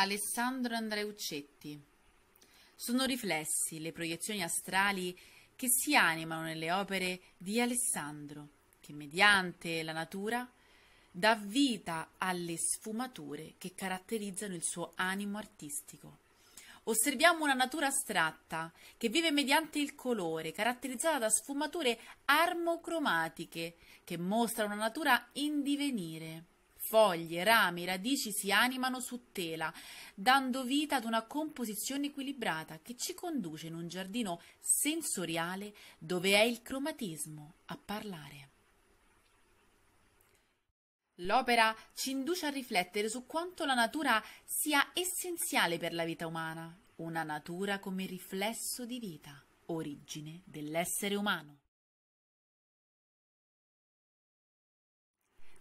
Alessandro Andreuccetti. Sono riflessi le proiezioni astrali che si animano nelle opere di Alessandro, che mediante la natura dà vita alle sfumature che caratterizzano il suo animo artistico. Osserviamo una natura astratta che vive mediante il colore, caratterizzata da sfumature armocromatiche che mostrano una natura in divenire. Foglie, rami, radici si animano su tela, dando vita ad una composizione equilibrata che ci conduce in un giardino sensoriale dove è il cromatismo a parlare. L'opera ci induce a riflettere su quanto la natura sia essenziale per la vita umana, una natura come riflesso di vita, origine dell'essere umano.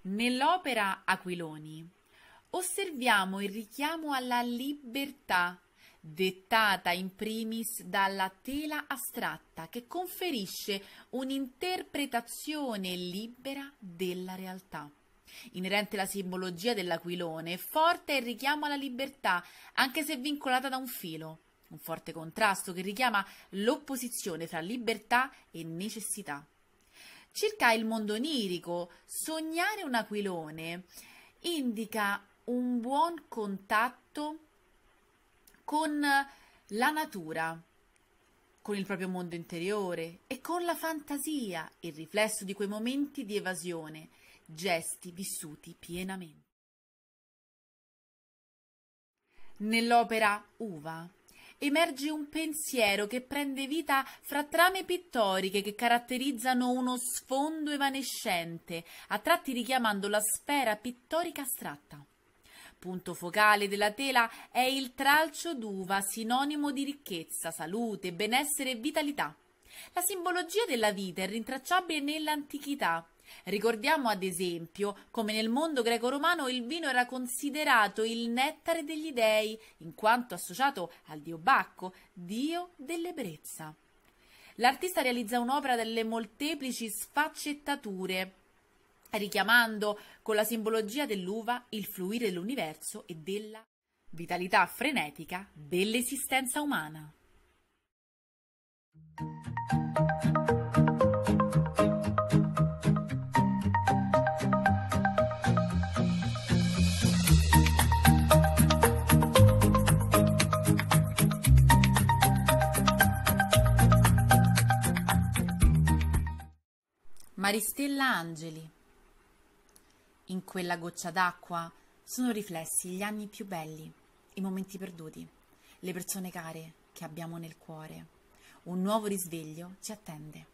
Nell'opera Aquiloni osserviamo il richiamo alla libertà dettata in primis dalla tela astratta che conferisce un'interpretazione libera della realtà. Inerente alla simbologia dell'aquilone, forte è il richiamo alla libertà, anche se vincolata da un filo, un forte contrasto che richiama l'opposizione fra libertà e necessità. Circa il mondo onirico, sognare un aquilone indica un buon contatto con la natura, con il proprio mondo interiore e con la fantasia, il riflesso di quei momenti di evasione, gesti vissuti pienamente. Nell'opera Uva emerge un pensiero che prende vita fra trame pittoriche che caratterizzano uno sfondo evanescente, a tratti richiamando la sfera pittorica astratta. Punto focale della tela è il tralcio d'uva, sinonimo di ricchezza, salute, benessere e vitalità. La simbologia della vita è rintracciabile nell'antichità, Ricordiamo ad esempio come nel mondo greco-romano il vino era considerato il nettare degli dei, in quanto associato al dio Bacco, dio dell'ebbrezza. L'artista realizza un'opera delle molteplici sfaccettature, richiamando con la simbologia dell'uva il fluire dell'universo e della vitalità frenetica dell'esistenza umana. Maristella Angeli. In quella goccia d'acqua sono riflessi gli anni più belli, i momenti perduti, le persone care che abbiamo nel cuore. Un nuovo risveglio ci attende.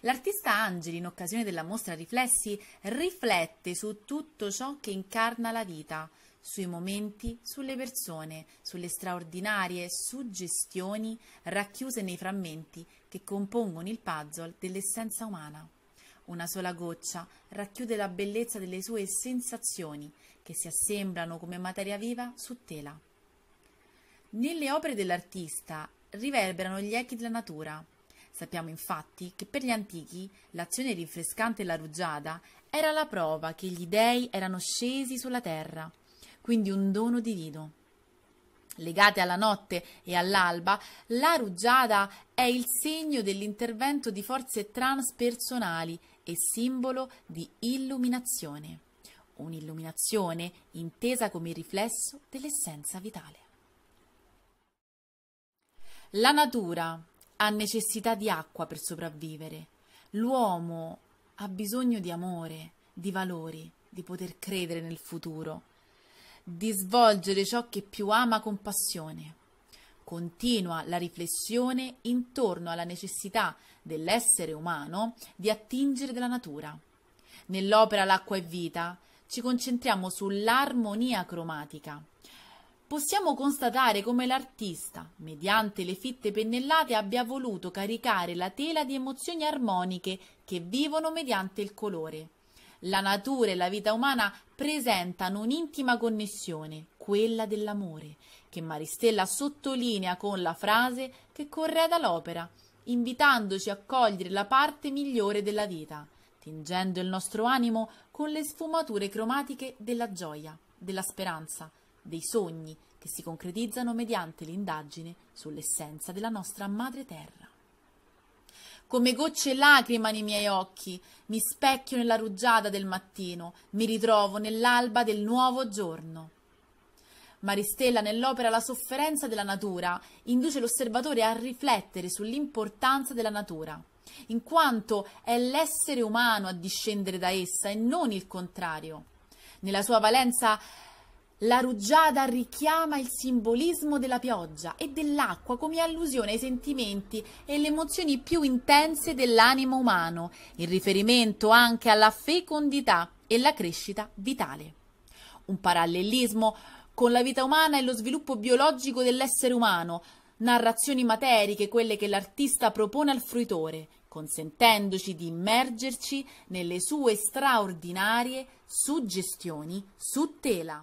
L'artista Angeli, in occasione della mostra Riflessi, riflette su tutto ciò che incarna la vita, sui momenti, sulle persone, sulle straordinarie suggestioni racchiuse nei frammenti che compongono il puzzle dell'essenza umana. Una sola goccia racchiude la bellezza delle sue sensazioni che si assemblano come materia viva su tela. Nelle opere dell'artista riverberano gli echi della natura. Sappiamo infatti che per gli antichi l'azione rinfrescante della rugiada era la prova che gli dei erano scesi sulla terra, quindi un dono divino. Legate alla notte e all'alba, la rugiada è il segno dell'intervento di forze transpersonali e simbolo di illuminazione. Un'illuminazione intesa come riflesso dell'essenza vitale. La natura ha necessità di acqua per sopravvivere. L'uomo ha bisogno di amore, di valori, di poter credere nel futuro, di svolgere ciò che più ama con passione. Continua la riflessione intorno alla necessità dell'essere umano di attingere dalla natura. Nell'opera L'acqua e vita ci concentriamo sull'armonia cromatica. Possiamo constatare come l'artista, mediante le fitte pennellate, abbia voluto caricare la tela di emozioni armoniche che vivono mediante il colore. La natura e la vita umana presentano un'intima connessione, quella dell'amore, che Maristella sottolinea con la frase che correda l'opera invitandoci a cogliere la parte migliore della vita, tingendo il nostro animo con le sfumature cromatiche della gioia, della speranza, dei sogni che si concretizzano mediante l'indagine sull'essenza della nostra madre terra. Come gocce lacrima i miei occhi, mi specchio nella rugiada del mattino, mi ritrovo nell'alba del nuovo giorno. Maristella nell'opera La sofferenza della natura induce l'osservatore a riflettere sull'importanza della natura, in quanto è l'essere umano a discendere da essa e non il contrario. Nella sua valenza la rugiada richiama il simbolismo della pioggia e dell'acqua come allusione ai sentimenti e le emozioni più intense dell'animo umano, in riferimento anche alla fecondità e la crescita vitale. Un parallelismo con la vita umana e lo sviluppo biologico dell'essere umano, narrazioni materiche, quelle che l'artista propone al fruitore, consentendoci di immergerci nelle sue straordinarie suggestioni su tela.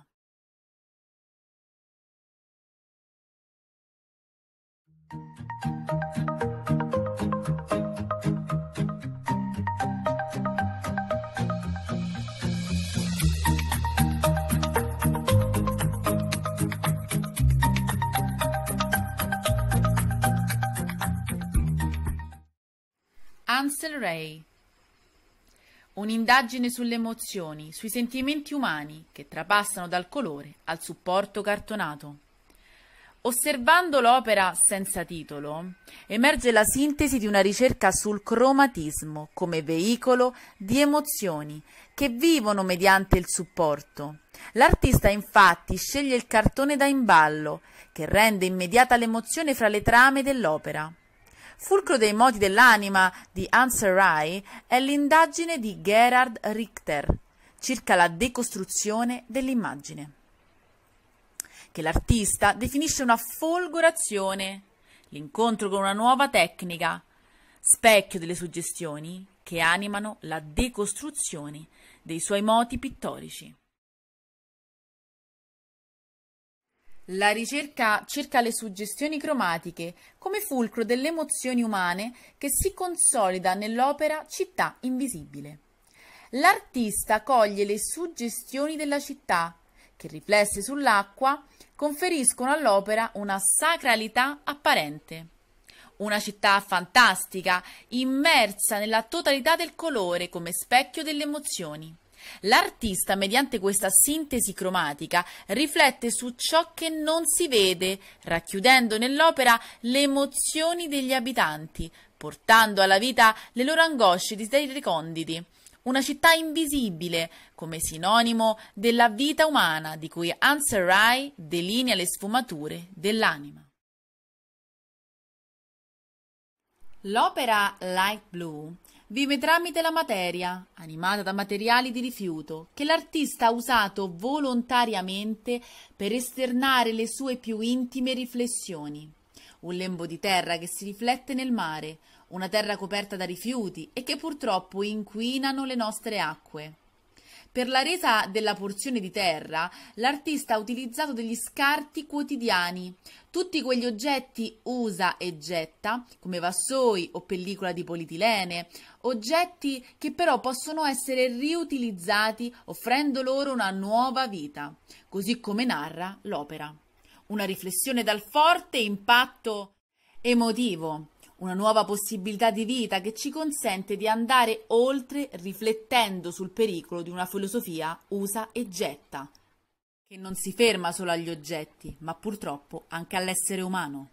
Ansel Ray Un'indagine sulle emozioni, sui sentimenti umani che trapassano dal colore al supporto cartonato. Osservando l'opera senza titolo, emerge la sintesi di una ricerca sul cromatismo come veicolo di emozioni che vivono mediante il supporto. L'artista infatti sceglie il cartone da imballo, che rende immediata l'emozione fra le trame dell'opera. Fulcro dei moti dell'anima di Ansel Rai è l'indagine di Gerhard Richter circa la decostruzione dell'immagine, che l'artista definisce una folgorazione, l'incontro con una nuova tecnica, specchio delle suggestioni che animano la decostruzione dei suoi moti pittorici. La ricerca cerca le suggestioni cromatiche come fulcro delle emozioni umane che si consolida nell'opera Città invisibile. L'artista coglie le suggestioni della città che, riflesse sull'acqua, conferiscono all'opera una sacralità apparente. Una città fantastica, immersa nella totalità del colore come specchio delle emozioni. L'artista, mediante questa sintesi cromatica, riflette su ciò che non si vede, racchiudendo nell'opera le emozioni degli abitanti, portando alla vita le loro angosce di desideri reconditi. Una città invisibile, come sinonimo della vita umana, di cui Ansel Rai delinea le sfumature dell'anima. L'opera Light Blue vive tramite la materia, animata da materiali di rifiuto, che l'artista ha usato volontariamente per esternare le sue più intime riflessioni. Un lembo di terra che si riflette nel mare, una terra coperta da rifiuti e che purtroppo inquinano le nostre acque. Per la resa della porzione di terra, l'artista ha utilizzato degli scarti quotidiani, tutti quegli oggetti usa e getta, come vassoi o pellicola di polietilene, oggetti che però possono essere riutilizzati offrendo loro una nuova vita, così come narra l'opera. Una riflessione dal forte impatto emotivo una nuova possibilità di vita che ci consente di andare oltre riflettendo sul pericolo di una filosofia usa e getta, che non si ferma solo agli oggetti, ma purtroppo anche all'essere umano.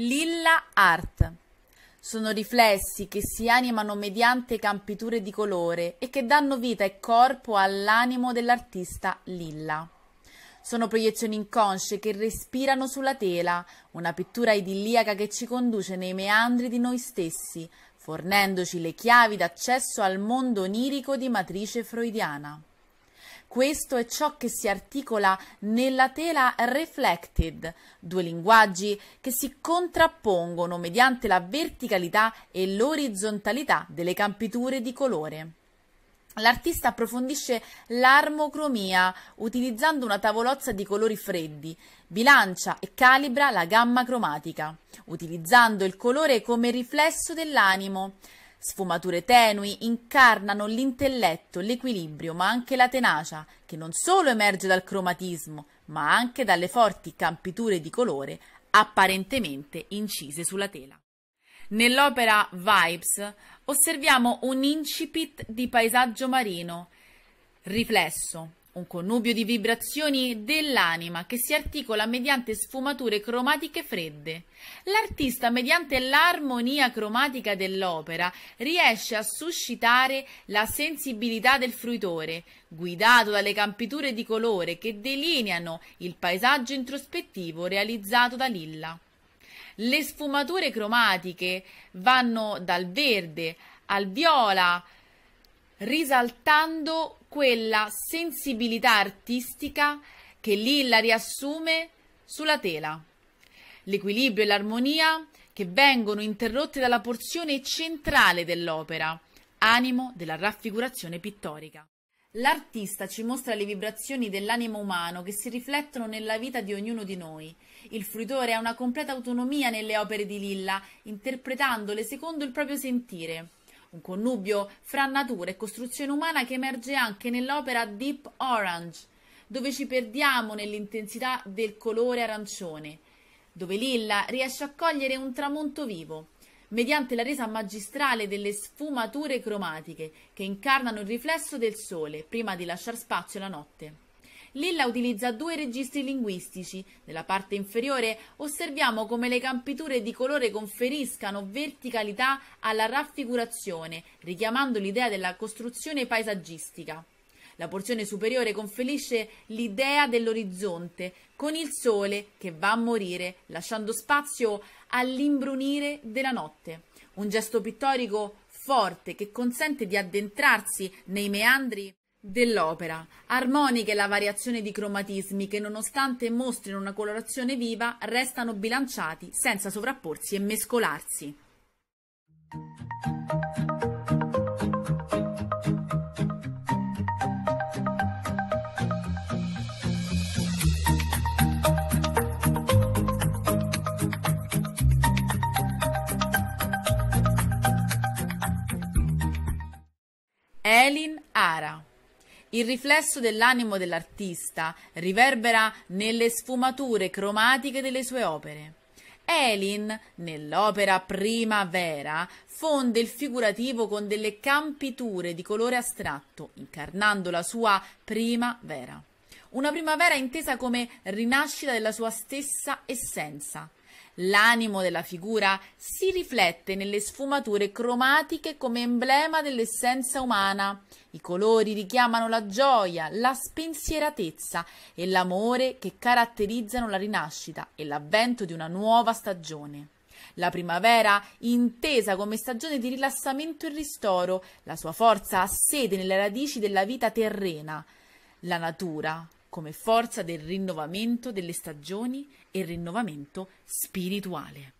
Lilla Art. Sono riflessi che si animano mediante campiture di colore e che danno vita e corpo all'animo dell'artista Lilla. Sono proiezioni inconsce che respirano sulla tela, una pittura idilliaca che ci conduce nei meandri di noi stessi, fornendoci le chiavi d'accesso al mondo onirico di matrice freudiana. Questo è ciò che si articola nella tela reflected, due linguaggi che si contrappongono mediante la verticalità e l'orizzontalità delle campiture di colore. L'artista approfondisce l'armocromia utilizzando una tavolozza di colori freddi, bilancia e calibra la gamma cromatica, utilizzando il colore come riflesso dell'animo. Sfumature tenui incarnano l'intelletto, l'equilibrio, ma anche la tenacia, che non solo emerge dal cromatismo, ma anche dalle forti campiture di colore apparentemente incise sulla tela. Nell'opera Vibes osserviamo un incipit di paesaggio marino, riflesso, un connubio di vibrazioni dell'anima che si articola mediante sfumature cromatiche fredde. L'artista, mediante l'armonia cromatica dell'opera, riesce a suscitare la sensibilità del fruitore, guidato dalle campiture di colore che delineano il paesaggio introspettivo realizzato da Lilla. Le sfumature cromatiche vanno dal verde al viola, risaltando quella sensibilità artistica che Lilla riassume sulla tela. L'equilibrio e l'armonia che vengono interrotte dalla porzione centrale dell'opera, animo della raffigurazione pittorica. L'artista ci mostra le vibrazioni dell'animo umano che si riflettono nella vita di ognuno di noi. Il fruitore ha una completa autonomia nelle opere di Lilla, interpretandole secondo il proprio sentire. Un connubio fra natura e costruzione umana che emerge anche nell'opera Deep Orange, dove ci perdiamo nell'intensità del colore arancione, dove Lilla riesce a cogliere un tramonto vivo mediante la resa magistrale delle sfumature cromatiche che incarnano il riflesso del sole prima di lasciar spazio alla notte. Lilla utilizza due registri linguistici. Nella parte inferiore osserviamo come le campiture di colore conferiscano verticalità alla raffigurazione, richiamando l'idea della costruzione paesaggistica. La porzione superiore conferisce l'idea dell'orizzonte, con il sole che va a morire, lasciando spazio all'imbrunire della notte. Un gesto pittorico forte che consente di addentrarsi nei meandri dell'opera, armoniche la variazione di cromatismi che nonostante mostrino una colorazione viva restano bilanciati senza sovrapporsi e mescolarsi. Elin Ara il riflesso dell'animo dell'artista riverbera nelle sfumature cromatiche delle sue opere. Elin, nell'opera Primavera, fonde il figurativo con delle campiture di colore astratto, incarnando la sua primavera. Una primavera intesa come rinascita della sua stessa essenza. L'animo della figura si riflette nelle sfumature cromatiche come emblema dell'essenza umana. I colori richiamano la gioia, la spensieratezza e l'amore che caratterizzano la rinascita e l'avvento di una nuova stagione. La primavera, intesa come stagione di rilassamento e ristoro, la sua forza ha sede nelle radici della vita terrena. La natura, come forza del rinnovamento delle stagioni e rinnovamento spirituale.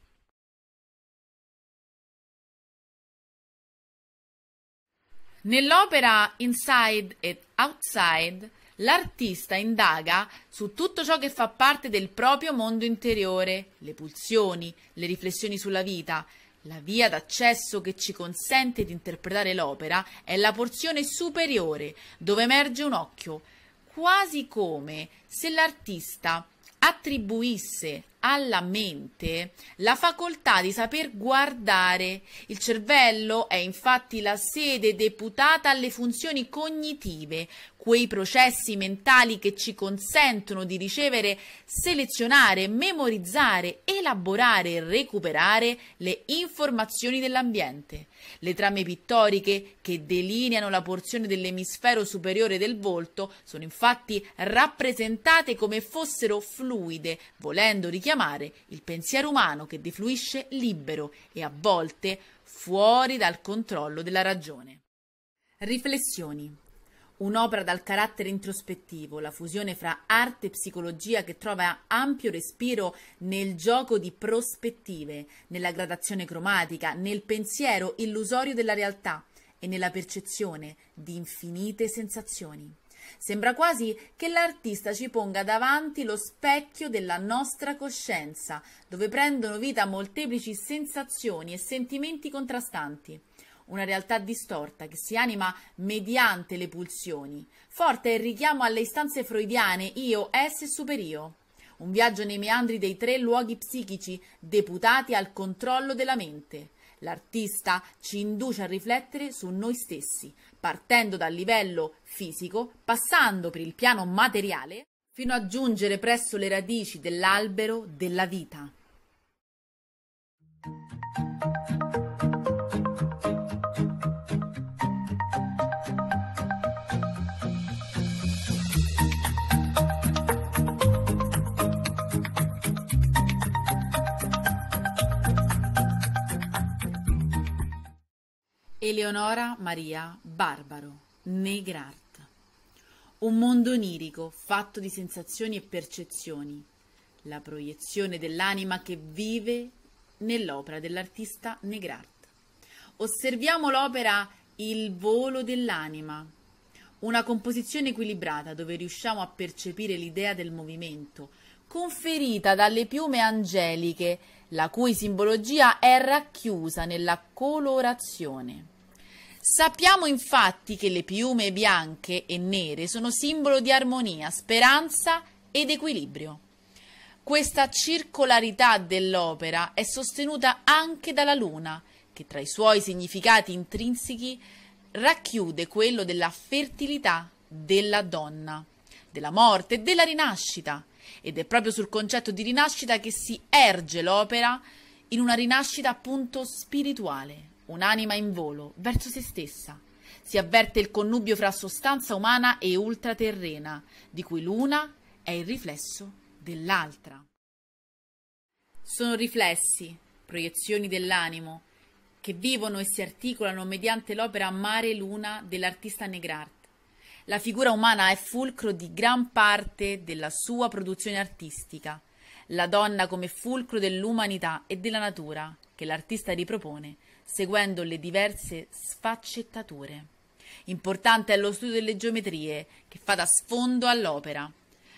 Nell'opera Inside e Outside, l'artista indaga su tutto ciò che fa parte del proprio mondo interiore, le pulsioni, le riflessioni sulla vita. La via d'accesso che ci consente di interpretare l'opera è la porzione superiore, dove emerge un occhio, quasi come se l'artista attribuisse alla mente la facoltà di saper guardare. Il cervello è infatti la sede deputata alle funzioni cognitive, quei processi mentali che ci consentono di ricevere, selezionare, memorizzare, elaborare e recuperare le informazioni dell'ambiente. Le trame pittoriche che delineano la porzione dell'emisfero superiore del volto sono infatti rappresentate come fossero fluide, volendo richiamare il pensiero umano che defluisce libero e a volte fuori dal controllo della ragione. Riflessioni un'opera dal carattere introspettivo, la fusione fra arte e psicologia che trova ampio respiro nel gioco di prospettive, nella gradazione cromatica, nel pensiero illusorio della realtà. e nella percezione di infinite sensazioni. Sembra quasi che l'artista ci ponga davanti lo specchio della nostra coscienza, dove prendono vita molteplici sensazioni e sentimenti contrastanti. Una realtà distorta che si anima mediante le pulsioni. Forte è il richiamo alle istanze freudiane io, es e superio. Un viaggio nei meandri dei tre luoghi psichici deputati al controllo della mente. L'artista ci induce a riflettere su noi stessi, partendo dal livello fisico, passando per il piano materiale, fino a giungere presso le radici dell'albero della vita. Eleonora Maria Barbaro, Negrart. Un mondo onirico fatto di sensazioni e percezioni, la proiezione dell'anima che vive nell'opera dell'artista Negrart. Osserviamo l'opera Il volo dell'anima, una composizione equilibrata dove riusciamo a percepire l'idea del movimento, conferita dalle piume angeliche, la cui simbologia è racchiusa nella colorazione. Sappiamo infatti che le piume bianche e nere sono simbolo di armonia, speranza ed equilibrio. Questa circolarità dell'opera è sostenuta anche dalla luna, che tra i suoi significati intrinseci racchiude quello della fertilità della donna, della morte e della rinascita, ed è proprio sul concetto di rinascita che si erge l'opera in una rinascita appunto spirituale, un'anima in volo verso se stessa. Si avverte il connubio fra sostanza umana e ultraterrena, di cui l'una è il riflesso dell'altra. Sono riflessi, proiezioni dell'animo, che vivono e si articolano mediante l'opera Mare Luna dell'artista Negrart la figura umana è fulcro di gran parte della sua produzione artistica, la donna come fulcro dell'umanità e della natura che l'artista ripropone, seguendo le diverse sfaccettature. Importante è lo studio delle geometrie, che fa da sfondo all'opera,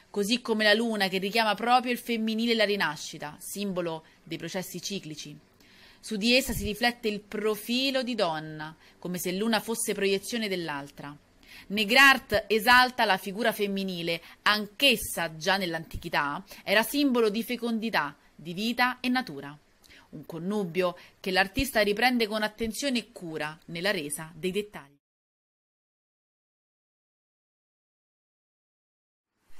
così come la luna che richiama proprio il femminile e la rinascita, simbolo dei processi ciclici. Su di essa si riflette il profilo di donna, come se l'una fosse proiezione dell'altra. Negrart esalta la figura femminile, anch'essa già nell'antichità era simbolo di fecondità, di vita e natura. Un connubio che l'artista riprende con attenzione e cura nella resa dei dettagli.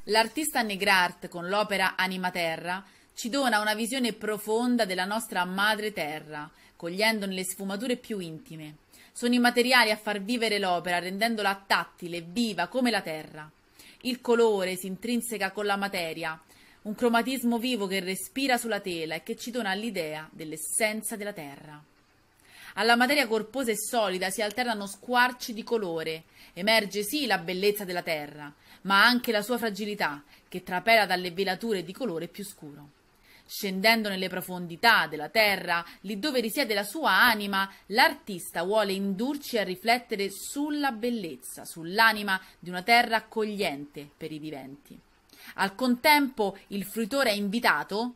L'artista Negrart con l'opera Anima Terra ci dona una visione profonda della nostra madre terra, cogliendone le sfumature più intime. Sono i materiali a far vivere l'opera, rendendola tattile, viva come la terra. Il colore si intrinseca con la materia, un cromatismo vivo che respira sulla tela e che ci dona l'idea dell'essenza della terra. Alla materia corposa e solida si alternano squarci di colore, emerge sì la bellezza della terra, ma anche la sua fragilità, che trapela dalle velature di colore più scuro. Scendendo nelle profondità della terra, lì dove risiede la sua anima, l'artista vuole indurci a riflettere sulla bellezza, sull'anima di una terra accogliente per i viventi. Al contempo il fruitore è invitato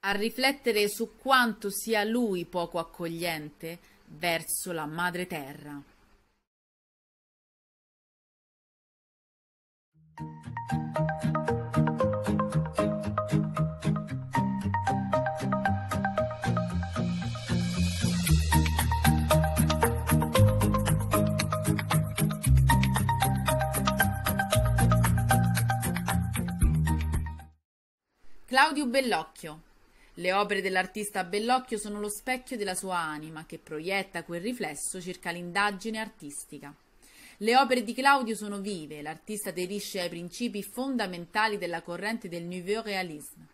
a riflettere su quanto sia lui poco accogliente verso la madre terra. Claudio Bellocchio. Le opere dell'artista Bellocchio sono lo specchio della sua anima, che proietta quel riflesso circa l'indagine artistica. Le opere di Claudio sono vive, l'artista aderisce ai principi fondamentali della corrente del Nouveau Réalisme.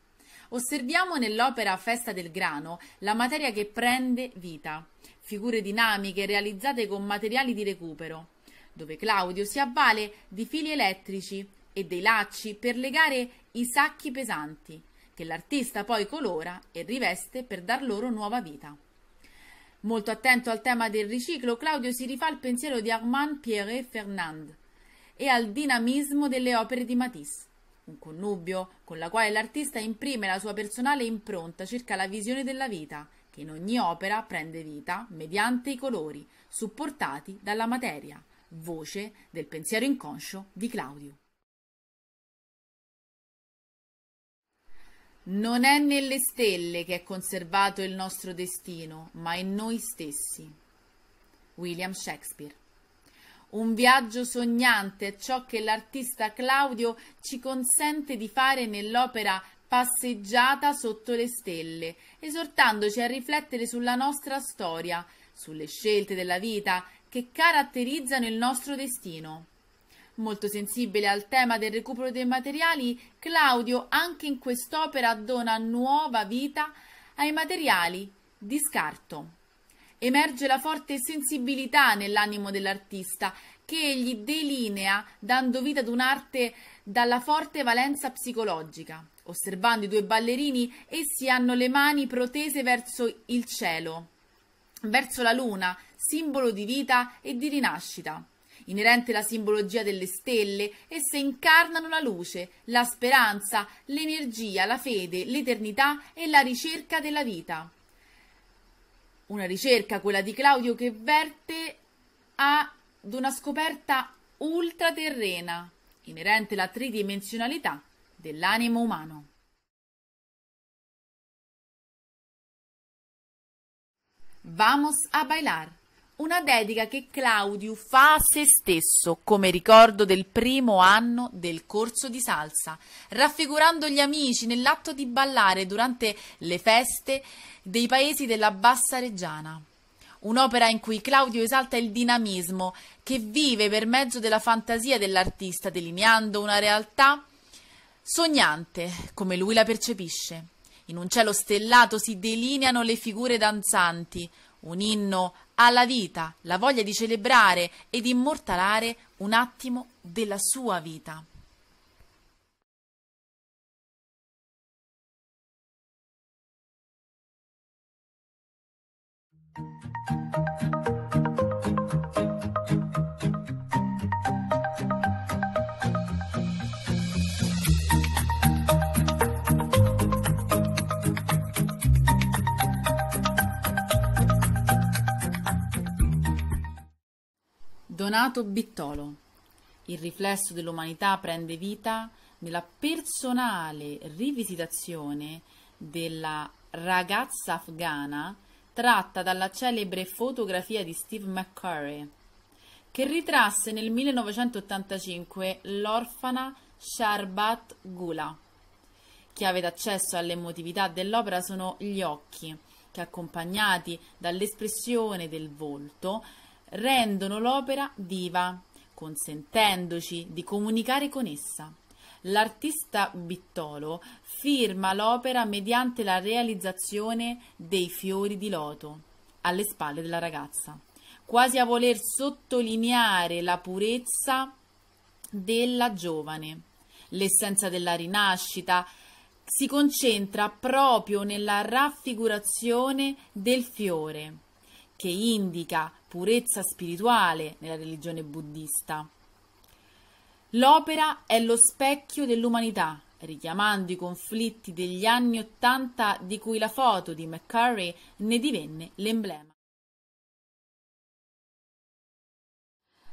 Osserviamo nell'opera Festa del grano la materia che prende vita, figure dinamiche realizzate con materiali di recupero, dove Claudio si avvale di fili elettrici e dei lacci per legare i sacchi pesanti, che l'artista poi colora e riveste per dar loro nuova vita. Molto attento al tema del riciclo, Claudio si rifà al pensiero di Armand Pierre Fernand e al dinamismo delle opere di Matisse, un connubio con la quale l'artista imprime la sua personale impronta circa la visione della vita, che in ogni opera prende vita mediante i colori, supportati dalla materia, voce del pensiero inconscio di Claudio. Non è nelle stelle che è conservato il nostro destino, ma in noi stessi. William Shakespeare. Un viaggio sognante è ciò che l'artista Claudio ci consente di fare nell'opera Passeggiata sotto le stelle, esortandoci a riflettere sulla nostra storia, sulle scelte della vita che caratterizzano il nostro destino. Molto sensibile al tema del recupero dei materiali, Claudio anche in quest'opera dona nuova vita ai materiali di scarto. Emerge la forte sensibilità nell'animo dell'artista che egli delinea dando vita ad un'arte dalla forte valenza psicologica. Osservando i due ballerini, essi hanno le mani protese verso il cielo, verso la luna, simbolo di vita e di rinascita inerente alla simbologia delle stelle, esse incarnano la luce, la speranza, l'energia, la fede, l'eternità e la ricerca della vita. Una ricerca, quella di Claudio, che verte ad una scoperta ultraterrena, inerente alla tridimensionalità dell'animo umano. Vamos a bailar una dedica che Claudio fa a se stesso come ricordo del primo anno del corso di salsa, raffigurando gli amici nell'atto di ballare durante le feste dei paesi della Bassa Reggiana. Un'opera in cui Claudio esalta il dinamismo che vive per mezzo della fantasia dell'artista, delineando una realtà sognante come lui la percepisce. In un cielo stellato si delineano le figure danzanti, un inno alla vita, la voglia di celebrare ed immortalare un attimo della sua vita. Donato Bittolo. Il riflesso dell'umanità prende vita nella personale rivisitazione della ragazza afghana tratta dalla celebre fotografia di Steve McCurry, che ritrasse nel 1985 l'orfana Sharbat Gula. Chiave d'accesso all'emotività dell'opera sono gli occhi, che accompagnati dall'espressione del volto rendono l'opera viva, consentendoci di comunicare con essa. L'artista Bittolo firma l'opera mediante la realizzazione dei fiori di loto alle spalle della ragazza, quasi a voler sottolineare la purezza della giovane. L'essenza della rinascita si concentra proprio nella raffigurazione del fiore, che indica purezza spirituale nella religione buddista. L'opera è lo specchio dell'umanità, richiamando i conflitti degli anni Ottanta di cui la foto di McCurry ne divenne l'emblema.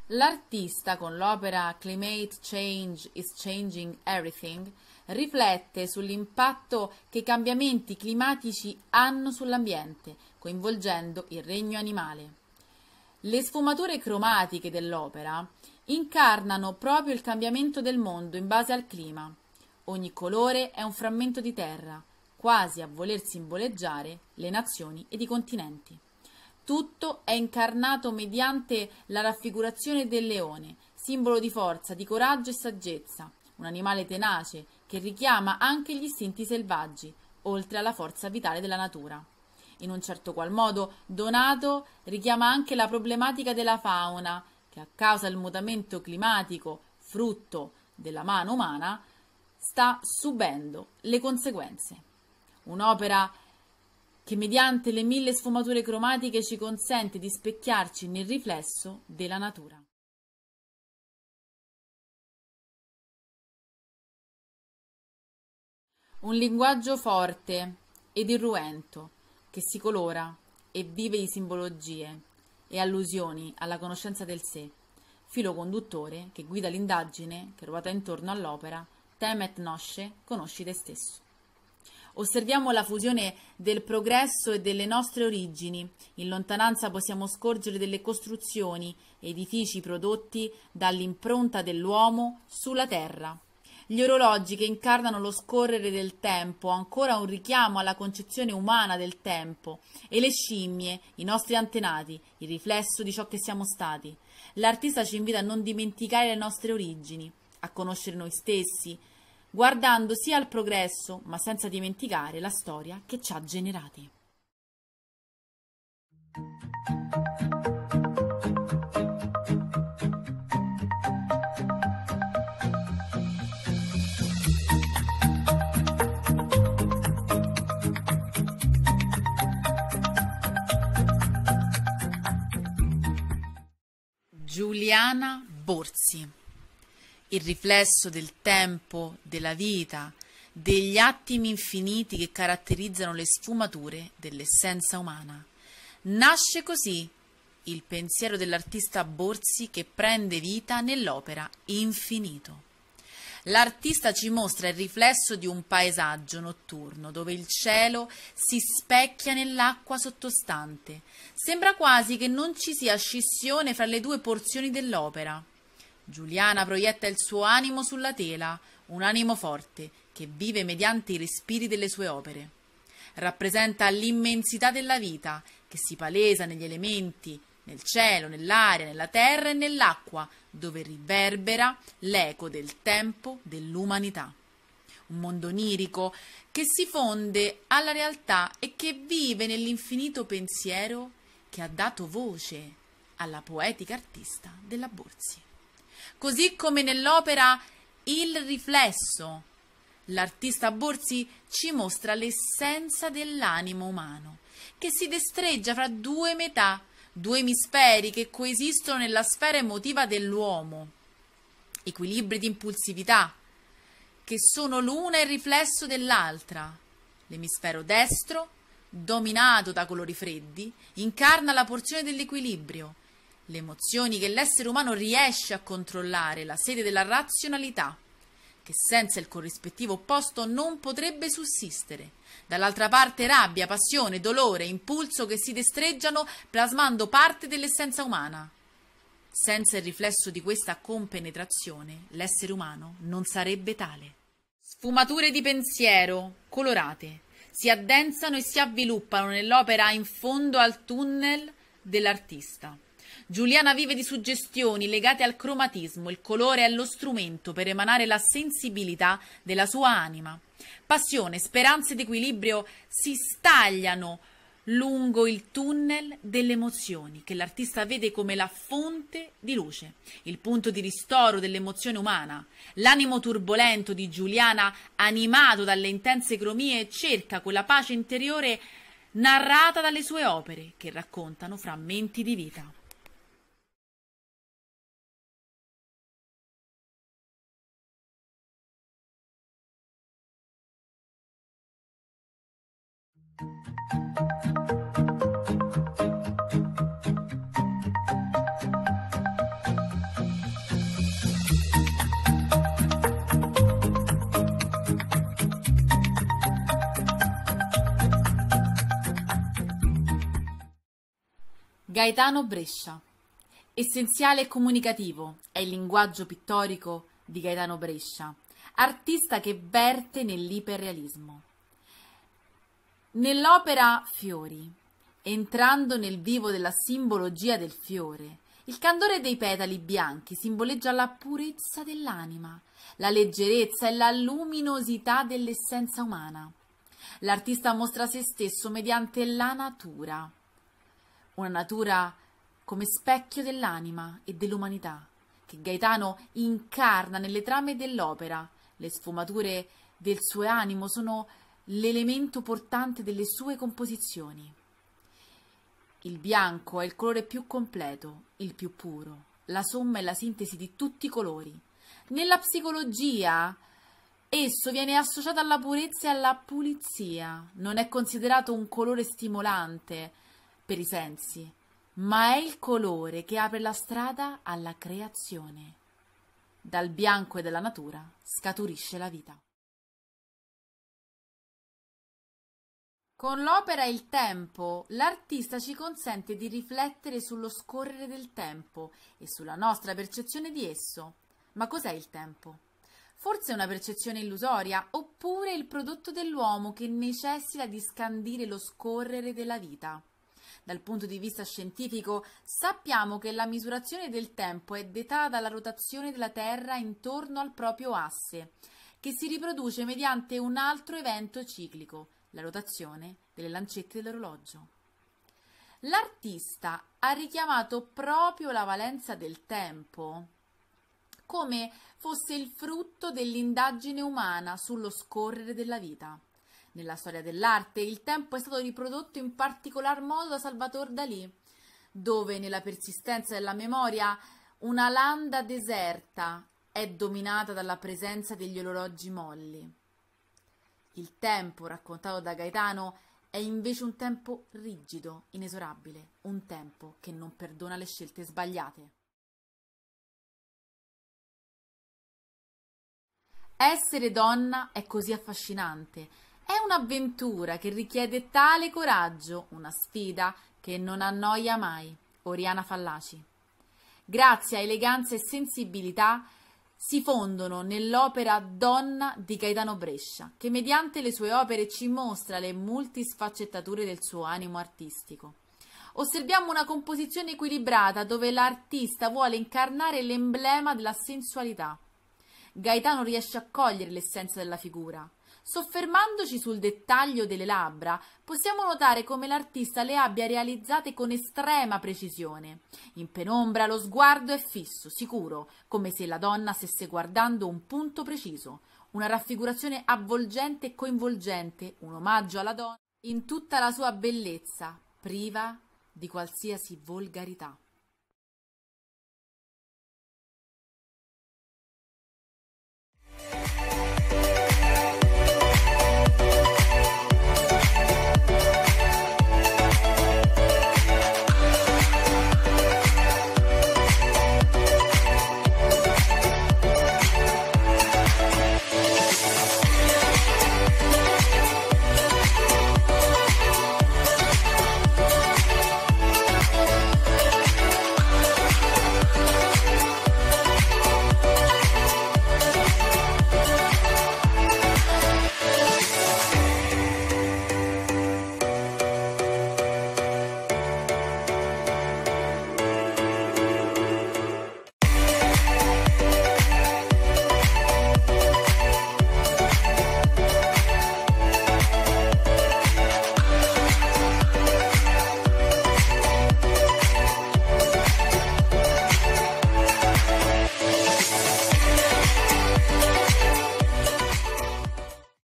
L'artista, con l'opera Climate Change is Changing Everything, riflette sull'impatto che i cambiamenti climatici hanno sull'ambiente, coinvolgendo il regno animale. Le sfumature cromatiche dell'opera incarnano proprio il cambiamento del mondo in base al clima. Ogni colore è un frammento di terra, quasi a voler simboleggiare le nazioni ed i continenti. Tutto è incarnato mediante la raffigurazione del leone, simbolo di forza, di coraggio e saggezza, un animale tenace che richiama anche gli istinti selvaggi, oltre alla forza vitale della natura in un certo qual modo, Donato richiama anche la problematica della fauna, che a causa del mutamento climatico, frutto della mano umana, sta subendo le conseguenze. Un'opera che mediante le mille sfumature cromatiche ci consente di specchiarci nel riflesso della natura. Un linguaggio forte ed irruento che si colora e vive di simbologie e allusioni alla conoscenza del sé, filo conduttore che guida l'indagine che ruota intorno all'opera Temet Nosce, conosci te stesso. Osserviamo la fusione del progresso e delle nostre origini. In lontananza possiamo scorgere delle costruzioni, edifici prodotti dall'impronta dell'uomo sulla terra gli orologi che incarnano lo scorrere del tempo, ancora un richiamo alla concezione umana del tempo, e le scimmie, i nostri antenati, il riflesso di ciò che siamo stati. L'artista ci invita a non dimenticare le nostre origini, a conoscere noi stessi, guardando sia al progresso, ma senza dimenticare la storia che ci ha generati. Giuliana Borsi. Il riflesso del tempo, della vita, degli attimi infiniti che caratterizzano le sfumature dell'essenza umana. Nasce così il pensiero dell'artista Borsi che prende vita nell'opera Infinito. L'artista ci mostra il riflesso di un paesaggio notturno dove il cielo si specchia nell'acqua sottostante. Sembra quasi che non ci sia scissione fra le due porzioni dell'opera. Giuliana proietta il suo animo sulla tela, un animo forte che vive mediante i respiri delle sue opere. Rappresenta l'immensità della vita che si palesa negli elementi, nel cielo, nell'aria, nella terra e nell'acqua, dove riverbera l'eco del tempo dell'umanità. Un mondo onirico che si fonde alla realtà e che vive nell'infinito pensiero che ha dato voce alla poetica artista della Borsi. Così come nell'opera Il riflesso, l'artista Borsi ci mostra l'essenza dell'animo umano, che si destreggia fra due metà due emisferi che coesistono nella sfera emotiva dell'uomo, equilibri di impulsività, che sono l'una il riflesso dell'altra. L'emisfero destro, dominato da colori freddi, incarna la porzione dell'equilibrio, le emozioni che l'essere umano riesce a controllare, la sede della razionalità, che senza il corrispettivo opposto non potrebbe sussistere. Dall'altra parte rabbia, passione, dolore, impulso che si destreggiano plasmando parte dell'essenza umana. Senza il riflesso di questa compenetrazione, l'essere umano non sarebbe tale. Sfumature di pensiero, colorate, si addensano e si avviluppano nell'opera in fondo al tunnel dell'artista. Giuliana vive di suggestioni legate al cromatismo, il colore è lo strumento per emanare la sensibilità della sua anima. Passione, speranza ed equilibrio si stagliano lungo il tunnel delle emozioni che l'artista vede come la fonte di luce, il punto di ristoro dell'emozione umana. L'animo turbolento di Giuliana, animato dalle intense cromie, cerca quella pace interiore narrata dalle sue opere che raccontano frammenti di vita. Gaetano Brescia. Essenziale e comunicativo è il linguaggio pittorico di Gaetano Brescia, artista che verte nell'iperrealismo. Nell'opera Fiori, entrando nel vivo della simbologia del fiore, il candore dei petali bianchi simboleggia la purezza dell'anima, la leggerezza e la luminosità dell'essenza umana. L'artista mostra se stesso mediante la natura, una natura come specchio dell'anima e dell'umanità, che Gaetano incarna nelle trame dell'opera. Le sfumature del suo animo sono l'elemento portante delle sue composizioni. Il bianco è il colore più completo, il più puro, la somma e la sintesi di tutti i colori. Nella psicologia esso viene associato alla purezza e alla pulizia. Non è considerato un colore stimolante per i sensi, ma è il colore che apre la strada alla creazione. Dal bianco e dalla natura scaturisce la vita. Con l'opera Il tempo, l'artista ci consente di riflettere sullo scorrere del tempo e sulla nostra percezione di esso. Ma cos'è il tempo? Forse una percezione illusoria, oppure il prodotto dell'uomo che necessita di scandire lo scorrere della vita. Dal punto di vista scientifico sappiamo che la misurazione del tempo è dettata dalla rotazione della Terra intorno al proprio asse, che si riproduce mediante un altro evento ciclico, la rotazione delle lancette dell'orologio. L'artista ha richiamato proprio la valenza del tempo come fosse il frutto dell'indagine umana sullo scorrere della vita. Nella storia dell'arte il tempo è stato riprodotto in particolar modo da Salvatore Dalì, dove nella persistenza della memoria una landa deserta è dominata dalla presenza degli orologi molli. Il tempo raccontato da Gaetano è invece un tempo rigido, inesorabile, un tempo che non perdona le scelte sbagliate. Essere donna è così affascinante è un'avventura che richiede tale coraggio, una sfida che non annoia mai. Oriana Fallaci. Grazie a eleganza e sensibilità si fondono nell'opera Donna di Gaetano Brescia, che mediante le sue opere ci mostra le multisfaccettature del suo animo artistico. Osserviamo una composizione equilibrata dove l'artista vuole incarnare l'emblema della sensualità. Gaetano riesce a cogliere l'essenza della figura. Soffermandoci sul dettaglio delle labbra, possiamo notare come l'artista le abbia realizzate con estrema precisione. In penombra lo sguardo è fisso, sicuro, come se la donna stesse guardando un punto preciso. Una raffigurazione avvolgente e coinvolgente, un omaggio alla donna in tutta la sua bellezza, priva di qualsiasi volgarità.